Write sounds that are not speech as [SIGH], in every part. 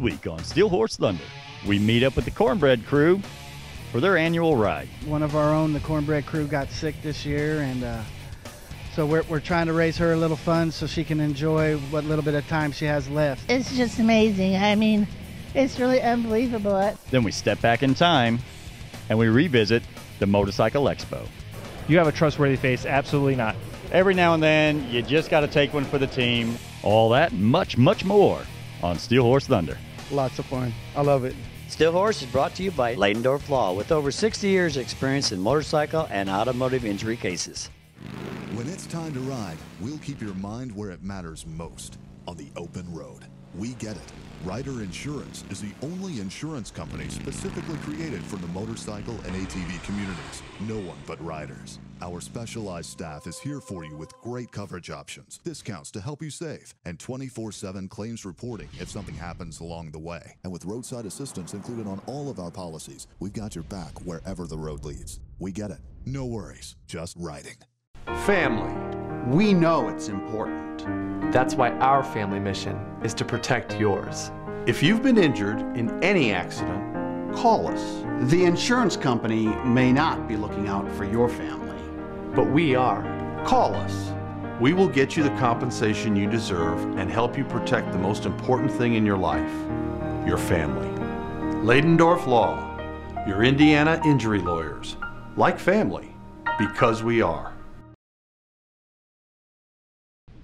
This week on Steel Horse Thunder, we meet up with the Cornbread crew for their annual ride. One of our own, the Cornbread crew, got sick this year, and uh, so we're, we're trying to raise her a little funds so she can enjoy what little bit of time she has left. It's just amazing. I mean, it's really unbelievable. Then we step back in time and we revisit the Motorcycle Expo. You have a trustworthy face? Absolutely not. Every now and then, you just got to take one for the team. All that, much, much more on Steel Horse Thunder. Lots of fun. I love it. Steel Horse is brought to you by Ladendorf Law with over 60 years' experience in motorcycle and automotive injury cases. When it's time to ride, we'll keep your mind where it matters most on the open road. We get it. Rider Insurance is the only insurance company specifically created for the motorcycle and ATV communities. No one but riders. Our specialized staff is here for you with great coverage options, discounts to help you save, and 24 7 claims reporting if something happens along the way. And with roadside assistance included on all of our policies, we've got your back wherever the road leads. We get it. No worries, just riding. Family. We know it's important. That's why our family mission is to protect yours. If you've been injured in any accident, call us. The insurance company may not be looking out for your family, but we are. Call us. We will get you the compensation you deserve and help you protect the most important thing in your life your family. Ladendorf Law, your Indiana injury lawyers. Like family, because we are.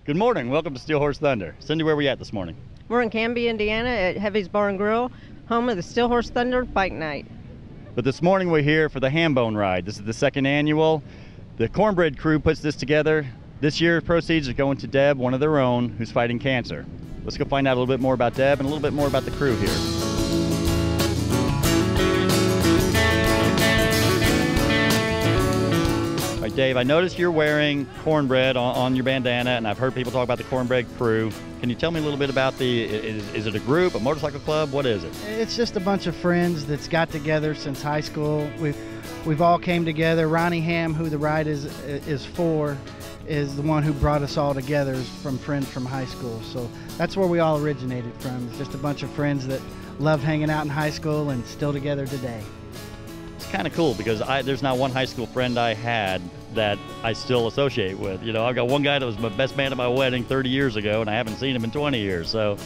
Good morning. Welcome to Steel Horse Thunder. Cindy, where are we at this morning? We're in Camby, Indiana at Heavy's Bar and Grill, home of the Steel Horse Thunder Bike Night. But this morning we're here for the Hambone Ride. This is the second annual. The Cornbread crew puts this together. This year's proceeds are going to Deb, one of their own, who's fighting cancer. Let's go find out a little bit more about Deb and a little bit more about the crew here. Dave, I noticed you're wearing cornbread on, on, your bandana, and I've heard people talk about the cornbread crew. Can you tell me a little bit about the? Is, is, it a group, a motorcycle club? What is it? It's just a bunch of friends that's got together since high school. We've we've all came together. Ronnie Ham, who the ride is is for, is the one who brought us all together from friends from high school. So that's where we all originated from. It's just a bunch of friends that love hanging out in high school and still together today kind of cool because I, there's not one high school friend I had that I still associate with. You know, I've got one guy that was my best man at my wedding 30 years ago, and I haven't seen him in 20 years. So,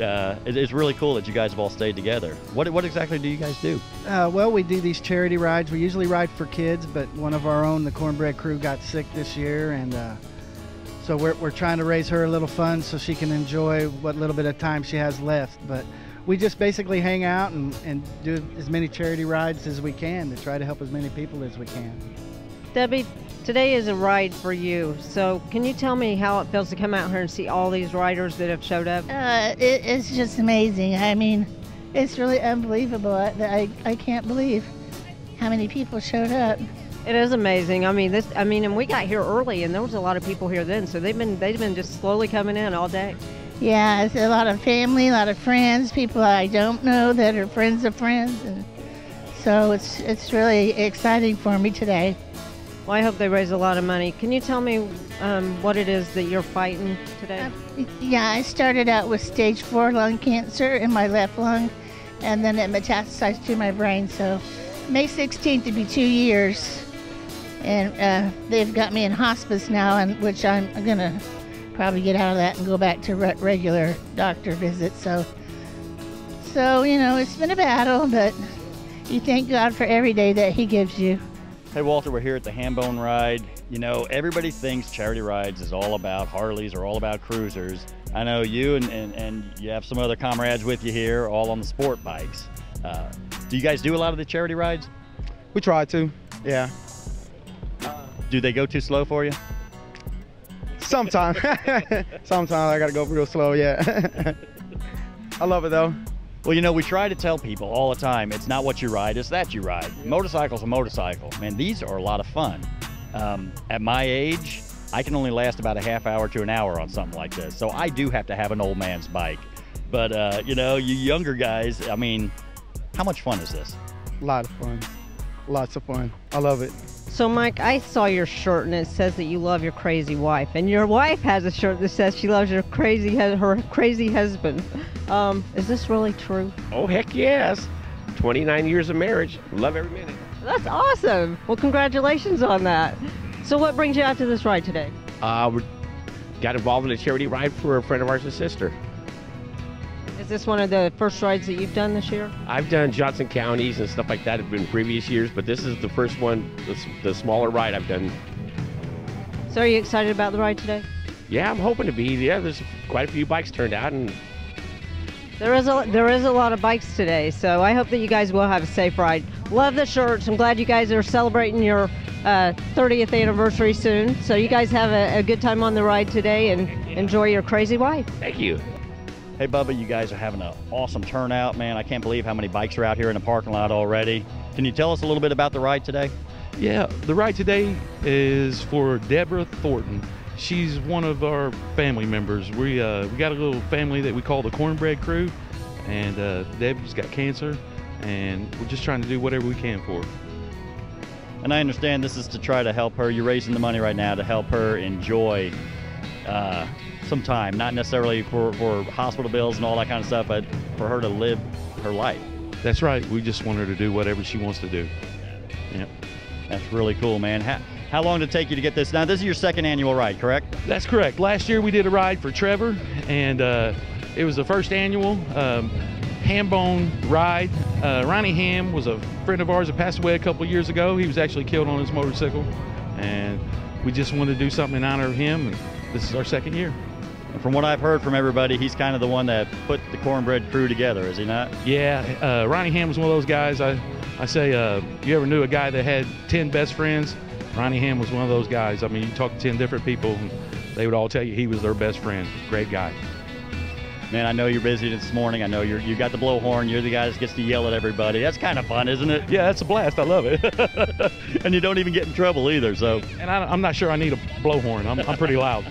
uh, it, it's really cool that you guys have all stayed together. What, what exactly do you guys do? Uh, well, we do these charity rides. We usually ride for kids, but one of our own, the Cornbread crew, got sick this year, and uh, so we're, we're trying to raise her a little funds so she can enjoy what little bit of time she has left. But we just basically hang out and, and do as many charity rides as we can to try to help as many people as we can. Debbie, today is a ride for you. So can you tell me how it feels to come out here and see all these riders that have showed up? Uh, it, it's just amazing. I mean, it's really unbelievable. I, I, I can't believe how many people showed up. It is amazing. I mean, this. I mean, and we got here early, and there was a lot of people here then. So they've been they've been just slowly coming in all day. Yeah, it's a lot of family, a lot of friends, people I don't know that are friends of friends, and so it's it's really exciting for me today. Well, I hope they raise a lot of money. Can you tell me um, what it is that you're fighting today? Uh, yeah, I started out with stage four lung cancer in my left lung, and then it metastasized to my brain. So, May 16th to be two years, and uh, they've got me in hospice now, and which I'm gonna probably get out of that and go back to re- regular doctor visits. So, so you know, it's been a battle, but you thank God for every day that He gives you. Hey Walter, we're here at the Hambone Ride. You know, everybody thinks charity rides is all about Harleys or all about cruisers. I know you and, and, and you have some other comrades with you here, all on the sport bikes. Uh, do you guys do a lot of the charity rides? We try to, yeah. Do they go too slow for you? Sometimes. [LAUGHS] Sometimes I gotta go real slow, yeah. [LAUGHS] I love it though. Well, you know, we try to tell people all the time it's not what you ride, it's that you ride. Motorcycle's a motorcycle. Man, these are a lot of fun. Um, at my age, I can only last about a half hour to an hour on something like this. So I do have to have an old man's bike. But, uh, you know, you younger guys, I mean, how much fun is this? A lot of fun. Lots of fun. I love it. So, Mike, I saw your shirt and it says that you love your crazy wife, and your wife has a shirt that says she loves your crazy her crazy husband. Um, is this really true? Oh heck yes! 29 years of marriage, love every minute. That's awesome. Well, congratulations on that. So, what brings you out to this ride today? Uh, we got involved in a charity ride for a friend of ours, a sister. Is this one of the first rides that you've done this year? I've done Johnson counties and stuff like that in previous years, but this is the first one, the, the smaller ride I've done. So, are you excited about the ride today? Yeah, I'm hoping to be. Yeah, there's quite a few bikes turned out, and there is a there is a lot of bikes today. So I hope that you guys will have a safe ride. Love the shirts. I'm glad you guys are celebrating your uh, 30th anniversary soon. So you guys have a, a good time on the ride today and enjoy your crazy wife. Thank you. Hey, Bubba, you guys are having an awesome turnout, man. I can't believe how many bikes are out here in the parking lot already. Can you tell us a little bit about the ride today? Yeah, the ride today is for Deborah Thornton. She's one of our family members. We uh, we got a little family that we call the Cornbread Crew, and uh, Deb's got cancer, and we're just trying to do whatever we can for her. And I understand this is to try to help her. You're raising the money right now to help her enjoy uh, some time, not necessarily for, for hospital bills and all that kind of stuff, but for her to live her life. That's right. We just want her to do whatever she wants to do. Yeah. That's really cool, man. How, how long did it take you to get this? Now, this is your second annual ride, correct? That's correct. Last year we did a ride for Trevor, and uh, it was the first annual um, Hambone ride. Uh, Ronnie Ham was a friend of ours that passed away a couple years ago. He was actually killed on his motorcycle, and we just wanted to do something in honor of him, and this is our second year. From what I've heard from everybody, he's kind of the one that put the cornbread crew together, is he not? Yeah, uh, Ronnie Ham was one of those guys. I, I say, uh, you ever knew a guy that had 10 best friends? Ronnie Ham was one of those guys. I mean, you talk to 10 different people, and they would all tell you he was their best friend. Great guy. Man, I know you're busy this morning. I know you're you got the blowhorn. You're the guy that gets to yell at everybody. That's kind of fun, isn't it? Yeah, that's a blast. I love it. [LAUGHS] and you don't even get in trouble either. So. And I, am not sure I need a blowhorn. I'm, I'm pretty loud.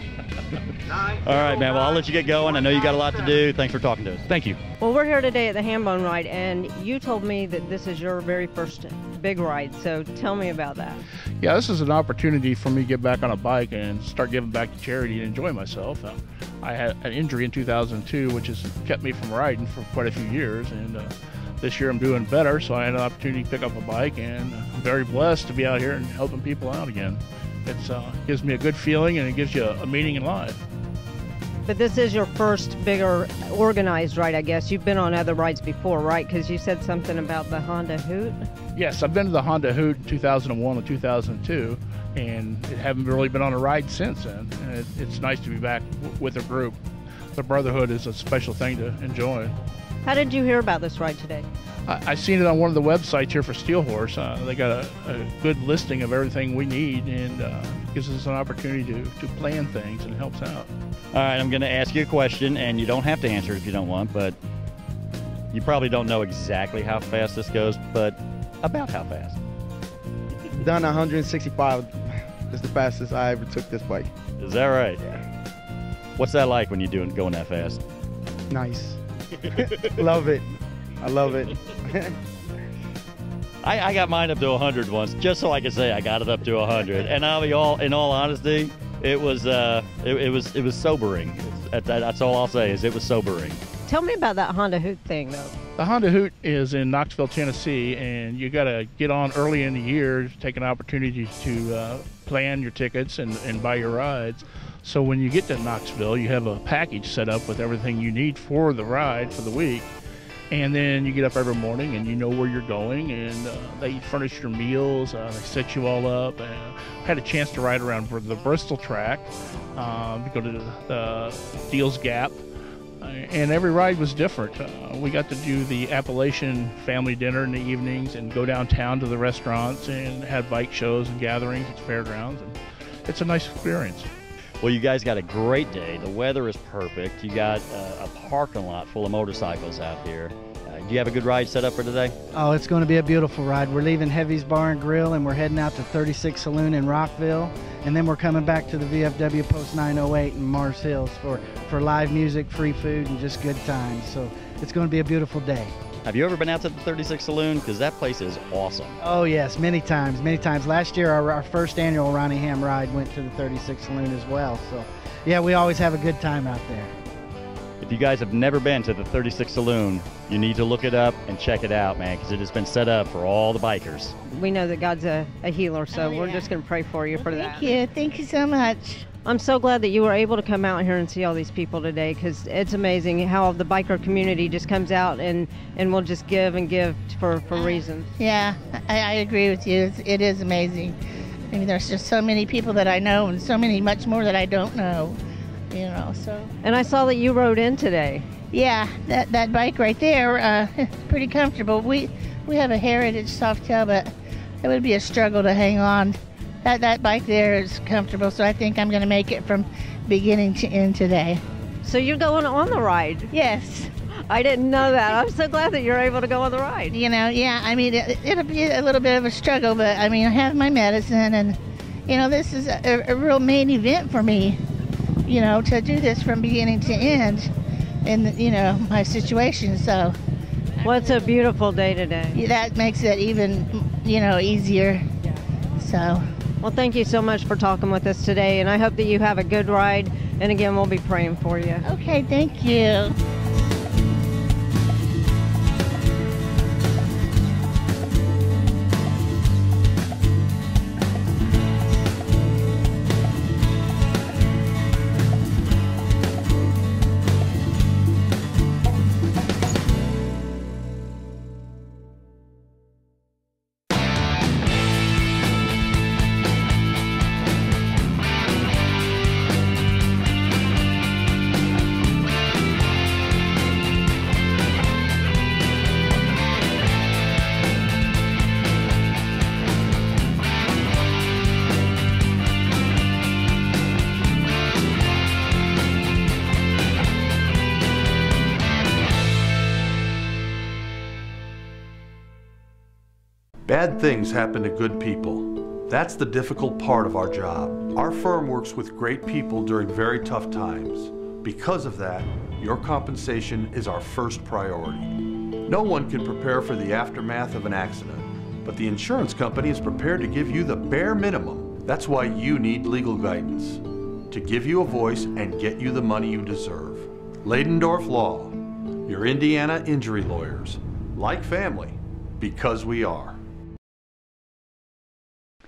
[LAUGHS] All right, man. Well, I'll let you get going. I know you got a lot to do. Thanks for talking to us. Thank you. Well, we're here today at the Hambone Ride, and you told me that this is your very first big ride. So tell me about that. Yeah, this is an opportunity for me to get back on a bike and start giving back to charity and enjoy myself. Uh, I had an injury in 2002, which has kept me from riding for quite a few years, and uh, this year I'm doing better, so I had an opportunity to pick up a bike, and I'm very blessed to be out here and helping people out again. It uh, gives me a good feeling and it gives you a, a meaning in life. But this is your first bigger organized ride, I guess. You've been on other rides before, right? Because you said something about the Honda Hoot. Yes, I've been to the Honda Hoot 2001 and 2002, and haven't really been on a ride since then. It, it's nice to be back with a group. The brotherhood is a special thing to enjoy. How did you hear about this ride today? I, I seen it on one of the websites here for Steelhorse. Uh, they got a, a, good listing of everything we need and uh, gives us an opportunity to, to plan things and helps out. All right, I'm going to ask you a question, and you don't have to answer if you don't want, but you probably don't know exactly how fast this goes, but about how fast? Done 165 is the fastest I ever took this bike. Is that right? Yeah. What's that like when you're doing going that fast? Nice. [LAUGHS] love it. I love it. [LAUGHS] I, I, got mine up to 100 once, just so I could say I got it up to 100. And I'll be all, in all honesty, it was, uh, it, it was, it was sobering. That, that's all I'll say is it was sobering. Tell me about that Honda Hoot thing, though. The Honda Hoot is in Knoxville, Tennessee, and you got to get on early in the year, take an opportunity to uh, plan your tickets and, and buy your rides. So when you get to Knoxville, you have a package set up with everything you need for the ride for the week. And then you get up every morning and you know where you're going and uh, they furnish your meals uh, they set you all up. And I had a chance to ride around the bristol track um, go to the, Deals Gap. Uh, and every ride was different. Uh, we got to do the appalachian family dinner in the evenings and go downtown to the restaurants and have bike shows and gatherings at fairgrounds. And it's a nice experience well, you guys got a great day. The weather is perfect. You got uh, a parking lot full of motorcycles out here. Uh, do you have a good ride set up for today? Oh, it's going to be a beautiful ride. We're leaving Heavy's Bar and Grill and we're heading out to 36 Saloon in Rockville. And then we're coming back to the VFW Post 908 in Mars Hills for, for live music, free food, and just good times. So it's going to be a beautiful day. Have you ever been out to the 36 Saloon? Because that place is awesome. Oh yes, many times, many times. Last year, our, our first annual Ronnie Ham ride went to the 36 Saloon as well. So, yeah, we always have a good time out there. If you guys have never been to the 36 Saloon, you need to look it up and check it out, man, because it has been set up for all the bikers. We know that God's a, a healer, so oh, we're just going to pray for you for that. Thank you. Thank you so much. I'm so glad that you were able to come out here and see all these people today because it's amazing how the biker community just comes out and, and will just give and give for, for reasons. Yeah, I, I agree with you. It's, it is amazing. I mean, there's just so many people that I know and so many much more that I don't know. You know, so. And I saw that you rode in today. Yeah, that, that bike right there, uh, it's [LAUGHS] pretty comfortable. We we have a Heritage Softail, but it would be a struggle to hang on. That that bike there is comfortable, so I think I'm going to make it from beginning to end today. So you're going on the ride? Yes. I didn't know that. I'm so glad that you're able to go on the ride. You know, yeah. I mean, it, it'll be a little bit of a struggle, but I mean, I have my medicine, and you know, this is a, a real main event for me. You know, to do this from beginning to end, in you know my situation. So. Well, a beautiful day today. That makes it even, you know, easier. So. Well, thank you so much for talking with us today, and I hope that you have a good ride. And again, we'll be praying for you. Okay, thank you. Bad things happen to good people. That's the difficult part of our job. Our firm works with great people during very tough times. Because of that, your compensation is our first priority. No one can prepare for the aftermath of an accident, but the insurance company is prepared to give you the bare minimum. That's why you need legal guidance, to give you a voice and get you the money you deserve. Ladendorf Law, your Indiana injury lawyers, like family, because we are.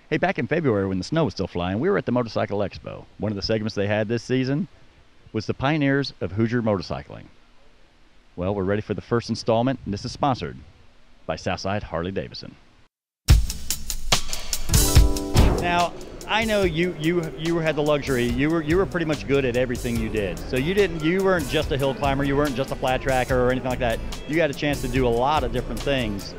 Hey, back in February when the snow was still flying, we were at the Motorcycle Expo. One of the segments they had this season was the pioneers of Hoosier motorcycling. Well, we're ready for the first installment, and this is sponsored by Southside Harley Davidson. Now, I know you you you had the luxury. You were you were pretty much good at everything you did. So you didn't you weren't just a hill climber. You weren't just a flat tracker or anything like that. You got a chance to do a lot of different things.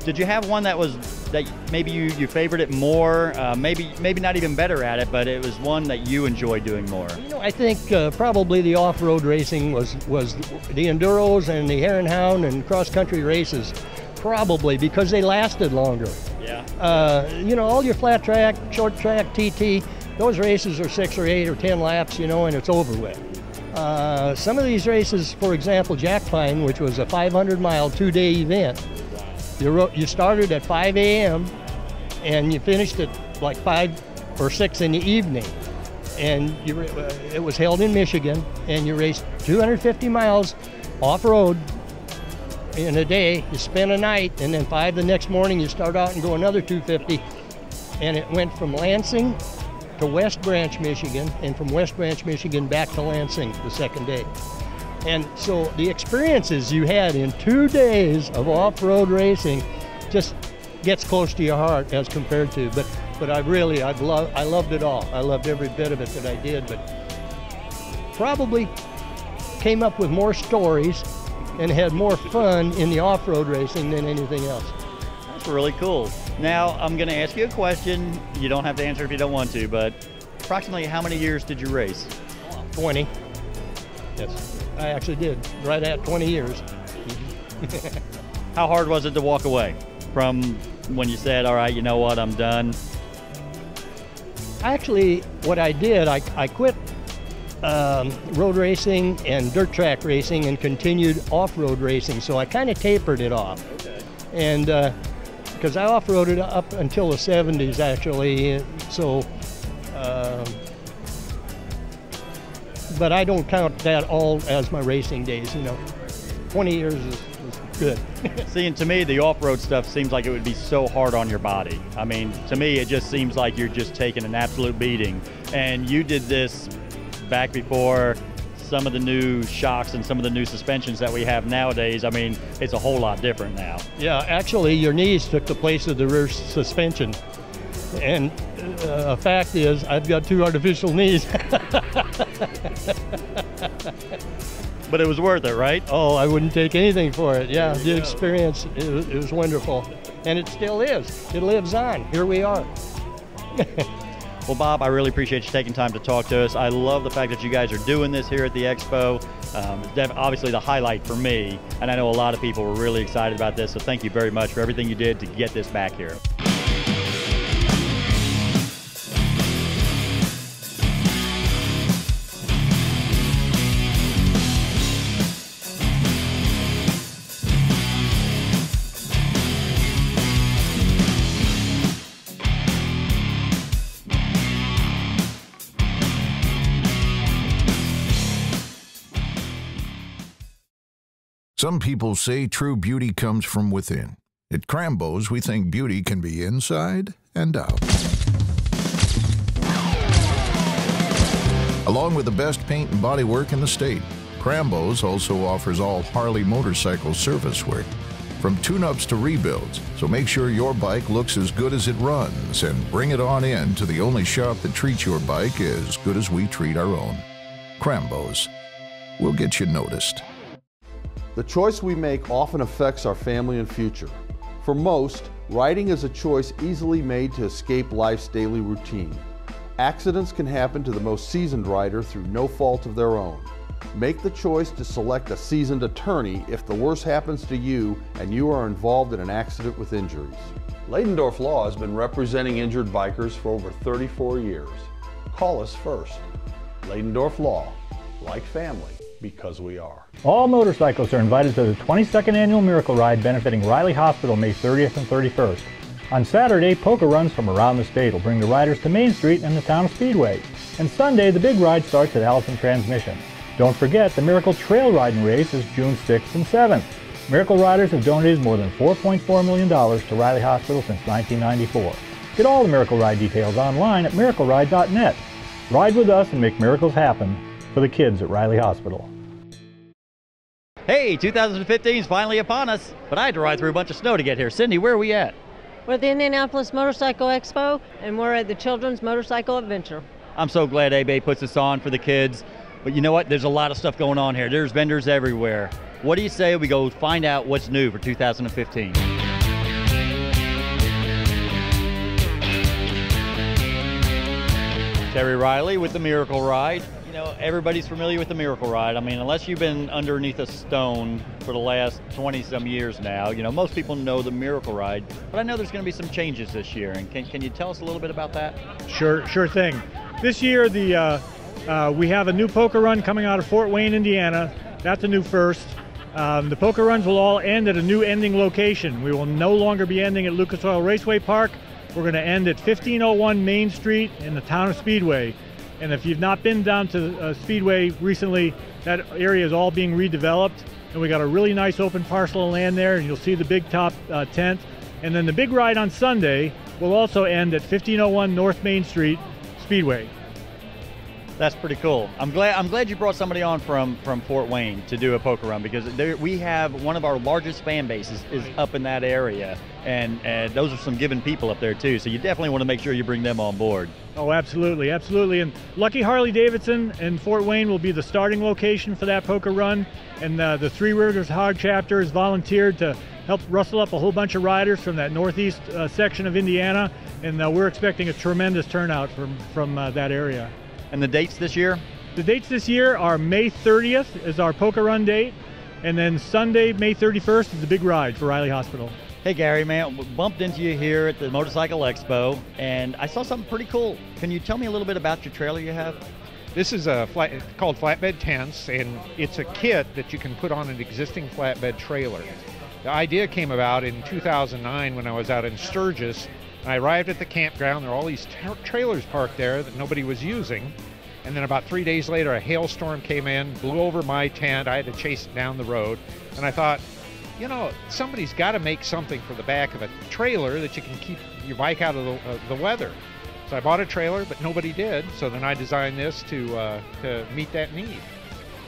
Did you have one that was that maybe you, you favored it more? Uh, maybe maybe not even better at it, but it was one that you enjoyed doing more. You know, I think uh, probably the off-road racing was was the enduros and the hare and hound and cross-country races, probably because they lasted longer. Yeah. Uh, you know, all your flat track, short track, TT, those races are six or eight or ten laps, you know, and it's over with. Uh, some of these races, for example, Jack Pine, which was a 500 mile two day event, you, wrote, you started at 5 a.m. and you finished at like 5 or 6 in the evening. And you, it was held in Michigan, and you raced 250 miles off road in a day. You spent a night, and then 5 the next morning, you start out and go another 250. And it went from Lansing to West Branch, Michigan, and from West Branch, Michigan back to Lansing the second day. And so the experiences you had in two days of off-road racing just gets close to your heart as compared to. But but I really I've loved I loved it all. I loved every bit of it that I did. But probably came up with more stories and had more fun in the off-road racing than anything else. That's really cool. Now I'm going to ask you a question. You don't have to answer if you don't want to, but approximately how many years did you race? 20. Yes, I actually did. Right at 20 years. How hard was it to walk away from when you said, all right, you know what, I'm done? Actually, what I did, I, I quit um, road racing and dirt track racing and continued off-road racing. So I kind of tapered it off. And because I off-roaded up until the 70s actually, so but I don't count that all as my racing days. You know, 20 years is, is good. [LAUGHS] See, and to me, the off-road stuff seems like it would be so hard on your body. I mean, to me, it just seems like you're just taking an absolute beating. And you did this back before some of the new shocks and some of the new suspensions that we have nowadays. I mean, it's a whole lot different now. Yeah, actually, your knees took the place of the rear suspension. And uh, a fact is, I've got two artificial knees. [LAUGHS] but it was worth it, right? Oh, I wouldn't take anything for it. Yeah, the experience, it was, it was wonderful. And it still is. It lives on. Here we are. [LAUGHS] Well, Bob, I really appreciate you taking time to talk to us. I love the fact that you guys are doing this here at the Expo. Um, it's obviously the highlight for me, and I know a lot of people were really excited about this, so thank you very much for everything you did to get this back here. Some people say true beauty comes from within. At Crambo's, we think beauty can be inside and out. Along with the best paint and bodywork in the state, Crambo's also offers all Harley motorcycle service work, from tune-ups to rebuilds, so make sure your bike looks as good as it runs and bring it on in to the only shop that treats your bike as good as we treat our own. Crambo's. We'll get you noticed. The choice we make often affects our family and future. For most, riding is a choice easily made to escape life's daily routine. Accidents can happen to the most seasoned rider through no fault of their own. Make the choice to select a seasoned attorney if the worst happens to you and you are involved in an accident with injuries. Ladendorf Law has been representing injured bikers for over 34 years. Call us first. Ladendorf Law, like family because we are. All motorcyclists are invited to the 22nd Annual Miracle Ride benefiting Riley Hospital May 30th and 31st. On Saturday, poker runs from around the state will bring the riders to Main Street and the town Speedway. And Sunday, the big ride starts at Allison Transmission. Don't forget, the Miracle Trail Riding Race is June 6th and 7th. Miracle Riders have donated more than $4.4 million to Riley Hospital since 1994. Get all the Miracle Ride details online at miracleride.net. Ride with us and make miracles happen for the kids at Riley Hospital. Hey, 2015 is finally upon us, but I had to ride through a bunch of snow to get here. Cindy, where are we at? We're at the Indianapolis Motorcycle Expo, and we're at the Children's Motorcycle Adventure. I'm so glad ABA puts this on for the kids. But you know what? There's a lot of stuff going on here. There's vendors everywhere. What do you say we go find out what's new for 2015? Terry Riley with the Miracle Ride. Know, everybody's familiar with the Miracle Ride. I mean, unless you've been underneath a stone for the last 20 some years now, you know, most people know the Miracle Ride. But I know there's going to be some changes this year. And can, can you tell us a little bit about that? Sure, sure thing. This year, the uh, uh, we have a new poker run coming out of Fort Wayne, Indiana. That's a new first. Um, the poker runs will all end at a new ending location. We will no longer be ending at Lucas Oil Raceway Park. We're going to end at 1501 Main Street in the town of Speedway. And if you've not been down to uh, Speedway recently, that area is all being redeveloped. And we got a really nice open parcel of land there, and you'll see the big top uh, tent. And then the big ride on Sunday will also end at 1501 North Main Street, Speedway. That's pretty cool. I'm glad I'm glad you brought somebody on from from Fort Wayne to do a poker run because there, we have one of our largest fan bases is up in that area, and and those are some given people up there too. So you definitely want to make sure you bring them on board. Oh, absolutely, absolutely. And Lucky Harley Davidson and Fort Wayne will be the starting location for that poker run, and uh, the Three Rivers Hog chapter has volunteered to help rustle up a whole bunch of riders from that northeast uh, section of Indiana, and uh, we're expecting a tremendous turnout from from uh, that area. And the dates this year? The dates this year are May 30th is our poker run date, and then Sunday, May 31st is the big ride for Riley Hospital. Hey Gary, man, bumped into you here at the Motorcycle Expo, and I saw something pretty cool. Can you tell me a little bit about your trailer you have? This is a flat, called flatbed tents, and it's a kit that you can put on an existing flatbed trailer. The idea came about in 2009 when I was out in Sturgis. I arrived at the campground. There were all these tra- trailers parked there that nobody was using. And then about three days later, a hailstorm came in, blew over my tent. I had to chase it down the road. And I thought, you know, somebody's got to make something for the back of a trailer that you can keep your bike out of the, uh, the weather. So I bought a trailer, but nobody did. So then I designed this to uh, to meet that need.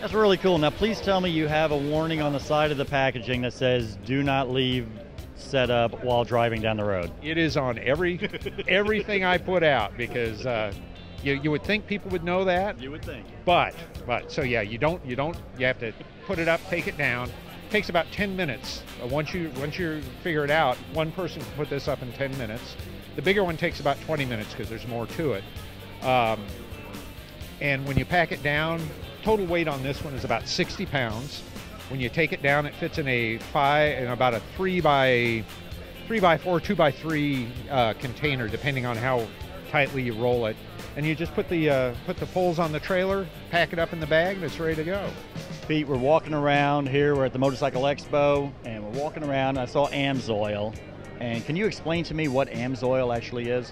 That's really cool. Now, please tell me you have a warning on the side of the packaging that says "Do not leave set up while driving down the road." It is on every everything I put out because uh, you you would think people would know that. You would think. But but so yeah, you don't you don't you have to put it up, take it down. Takes about 10 minutes. Uh, once you once you figure it out, one person can put this up in 10 minutes. The bigger one takes about 20 minutes because there's more to it. Um, and when you pack it down, total weight on this one is about 60 pounds. When you take it down, it fits in a five in about a three by three by four, two by three uh, container, depending on how tightly you roll it. And you just put the uh, put the poles on the trailer, pack it up in the bag, and it's ready to go. Pete, we're walking around here. We're at the Motorcycle Expo, and we're walking around. I saw Amsoil, and can you explain to me what Amsoil actually is?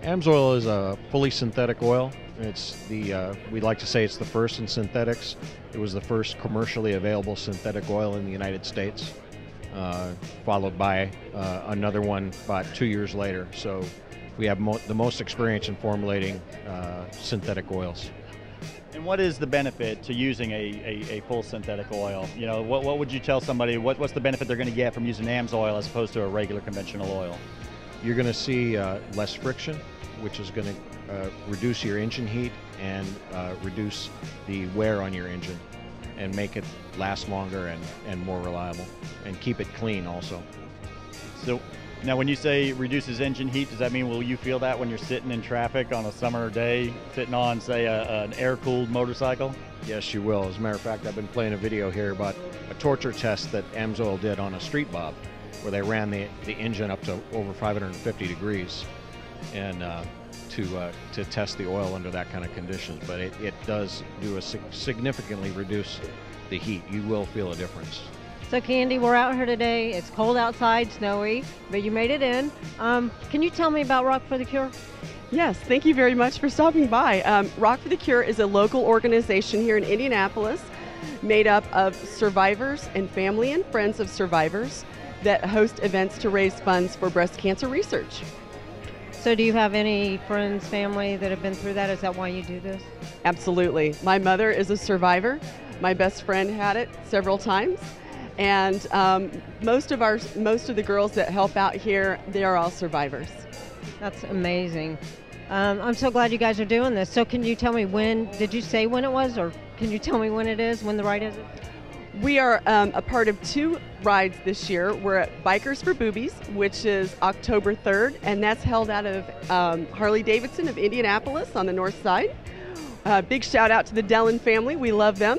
Amsoil is a fully synthetic oil. It's the uh, we like to say it's the first in synthetics. It was the first commercially available synthetic oil in the United States, uh, followed by uh, another one about two years later. So we have mo- the most experience in formulating uh, synthetic oils. And what is the benefit to using a, a, a, full synthetic oil? You know, what, what would you tell somebody? What, what's the benefit they're going to get from using Amsoil as opposed to a regular conventional oil? You're going to see uh, less friction, which is going to uh, reduce your engine heat and uh, reduce the wear on your engine and make it last longer and, and more reliable and keep it clean also. So now when you say reduces engine heat, does that mean will you feel that when you're sitting in traffic on a summer day, sitting on say a, an air-cooled motorcycle? Yes, you will. As a matter of fact, I've been playing a video here about a torture test that Amsoil did on a street bob where they ran the, the engine up to over 550 degrees. And uh, to uh, to test the oil under that kind of conditions, but it, it does do a significantly reduce the heat. You will feel a difference. So, Candy, we're out here today. It's cold outside, snowy, but you made it in. Um, can you tell me about Rock for the Cure? Yes, thank you very much for stopping by. Um, Rock for the Cure is a local organization here in Indianapolis made up of survivors and family and friends of survivors that host events to raise funds for breast cancer research. So, do you have any friends, family that have been through that? Is that why you do this? Absolutely. My mother is a survivor. My best friend had it several times, and um, most of our most of the girls that help out here, they are all survivors. That's amazing. Um, I'm so glad you guys are doing this. So, can you tell me when? Did you say when it was, or can you tell me when it is? When the ride is? We are um, a part of two rides this year. We're at Bikers for Boobies, which is October 3rd, and that's held out of um, Harley Davidson of Indianapolis on the north side. Uh, big shout out to the Dellin family, we love them.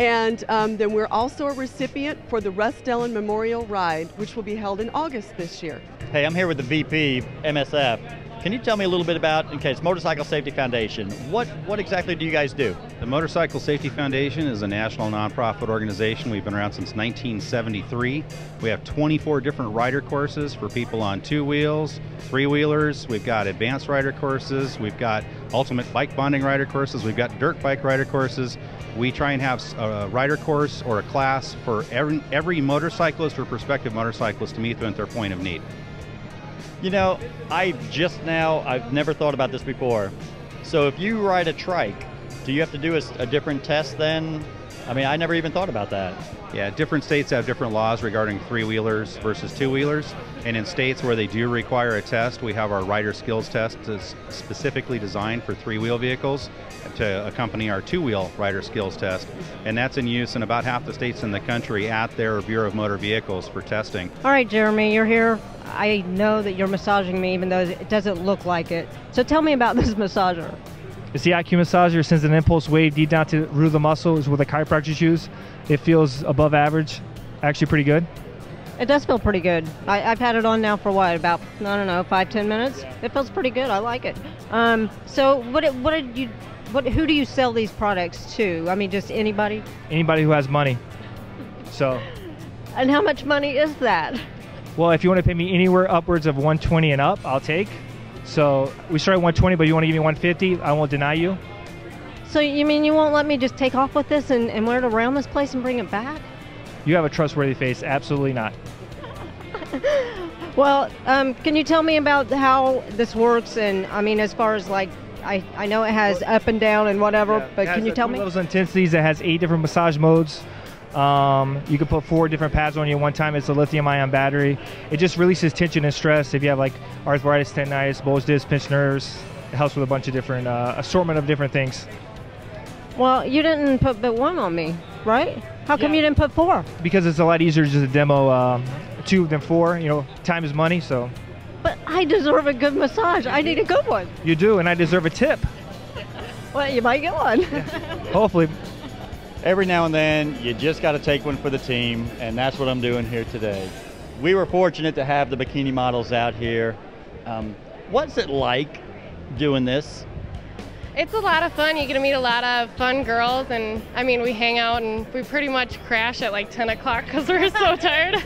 And um, then we're also a recipient for the Russ Dellin Memorial Ride, which will be held in August this year. Hey, I'm here with the VP, MSF. Can you tell me a little bit about, in case Motorcycle Safety Foundation, what, what exactly do you guys do? The Motorcycle Safety Foundation is a national nonprofit organization. We've been around since 1973. We have 24 different rider courses for people on two wheels, three wheelers. We've got advanced rider courses. We've got ultimate bike bonding rider courses. We've got dirt bike rider courses. We try and have a rider course or a class for every, every motorcyclist or prospective motorcyclist to meet them at their point of need. You know, I just now, I've never thought about this before. So if you ride a trike, do you have to do a, a different test then? I mean, I never even thought about that. Yeah, different states have different laws regarding three wheelers versus two wheelers. And in states where they do require a test, we have our rider skills test that's specifically designed for three wheel vehicles to accompany our two wheel rider skills test. And that's in use in about half the states in the country at their Bureau of Motor Vehicles for testing. All right, Jeremy, you're here I know that you're massaging me, even though it doesn't look like it. So tell me about this massager. It's the IQ massager. Sends an impulse wave deep down to the root of the muscle. Is what the chiropractors use. It feels above average. Actually, pretty good. It does feel pretty good. I, have had it on now for what about I don't know five ten minutes. It feels pretty good. I like it. Um, so what what did you what, who do you sell these products to? I mean, just anybody? Anybody who has money. So, And how much money is that? well, if you want to pay me anywhere upwards of 120 and up, I'll take. So we start at 120, but you want to give me 150, I won't deny you. So you mean you won't let me just take off with this and, and wear it around this place and bring it back? You have a trustworthy face. Absolutely not. [LAUGHS] Well, um, can you tell me about how this works? And I mean, as far as like, I, I know it has up and down and whatever, but can you tell me? Levels of intensities. It has eight different massage modes. Um, you can put four different pads on you at one time. It's a lithium-ion battery. It just releases tension and stress. If you have like arthritis, tendinitis, Bose disc, pinched nerves, it helps with a bunch of different uh, assortment of different things. Well, you didn't put but one on me, right? How come you didn't put four? Because it's a lot easier just to demo um, two than four. You know, time is money, so But I deserve a good massage. I need a good one. you do, and I deserve a tip. Well, you might get one. [LAUGHS] Hopefully. Every now and then, you just got to take one for the team, and that's what I'm doing here today. We were fortunate to have the bikini models out here. Um, what's it like doing this? It's a lot of fun. You get to meet a lot of fun girls, and I mean, we hang out and we pretty much crash at like 10 o'clock because we're so [LAUGHS] tired.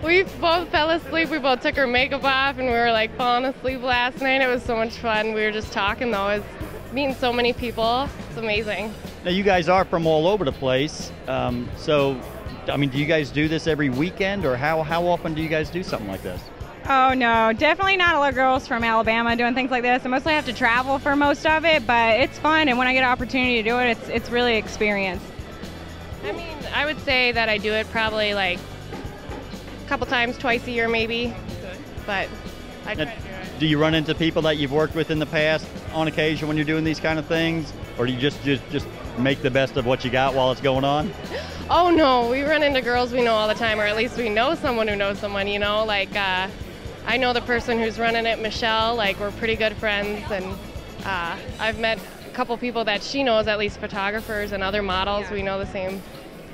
[LAUGHS] we both fell asleep. We both took our makeup off, and we were like falling asleep last night. It was so much fun. We were just talking though. It was meeting so many people. It's amazing. Now, you guys are from all over the place, um, so I mean, do you guys do this every weekend, or how how often do you guys do something like this? Oh no, definitely not a lot of girls from Alabama doing things like this. I mostly have to travel for most of it, but it's fun. And when I get an opportunity to do it, it's it's really experience. I mean, I would say that I do it probably like a couple times, twice a year maybe. But I try Now, to do it. Do you run into people that you've worked with in the past on occasion when you're doing these kind of things, or do you just just just make the best of what you got while it's going on? [LAUGHS] Oh no, we run into girls we know all the time, or at least we know someone who knows someone. You know, like uh, I know the person who's running it, Michelle. Like we're pretty good friends, and uh, I've met a couple people that she knows, at least photographers and other models. We know the same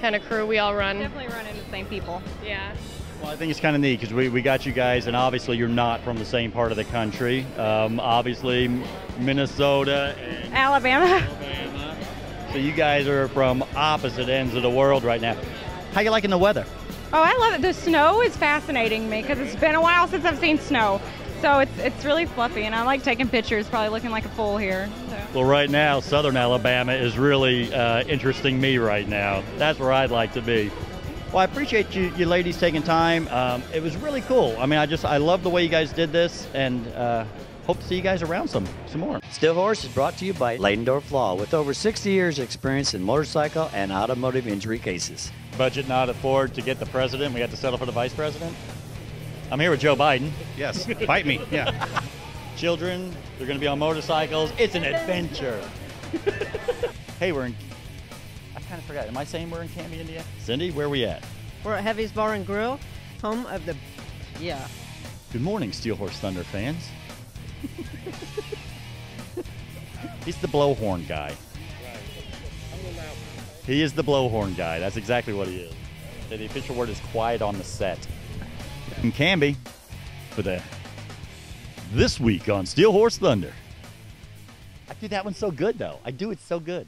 kind of crew. We all run. Definitely run into the same people. Yeah. Well, I think it's kind of neat because we, we got you guys, and obviously you're not from the same part of the country. Um, obviously, Minnesota, and Alabama. so you guys are from opposite ends of the world right now. How you liking the weather? Oh, I love it. The snow is fascinating me because it's been a while since I've seen snow. So it's it's really fluffy, and I like taking pictures. Probably looking like a fool here. So. Well, right now, southern Alabama is really uh, interesting me right now. That's where I'd like to be. Well, I appreciate you, you ladies taking time. Um, it was really cool. I mean, I just I love the way you guys did this, and uh, hope to see you guys around some some more. Steel Horse is brought to you by Ladendorf Law with over 60 years experience in motorcycle and automotive injury cases. Budget not afford to get the president. We had to settle for the vice president. I'm here with Joe Biden. Yes, bite me, yeah. [LAUGHS] Children, they're going to be on motorcycles. It's an adventure. [LAUGHS] hey, we're in. I kind of forgot. Am I saying we're in Camby, India? Cindy, where we at? We're at Heavy's Bar and Grill, home of the, yeah. Good morning, Steel Horse Thunder fans. He's the blowhorn guy. He is the blowhorn guy. That's exactly what he is. The official word is quiet on the set. In Camby, for the this week on Steel Horse Thunder. I do that one so good though. I do it so good.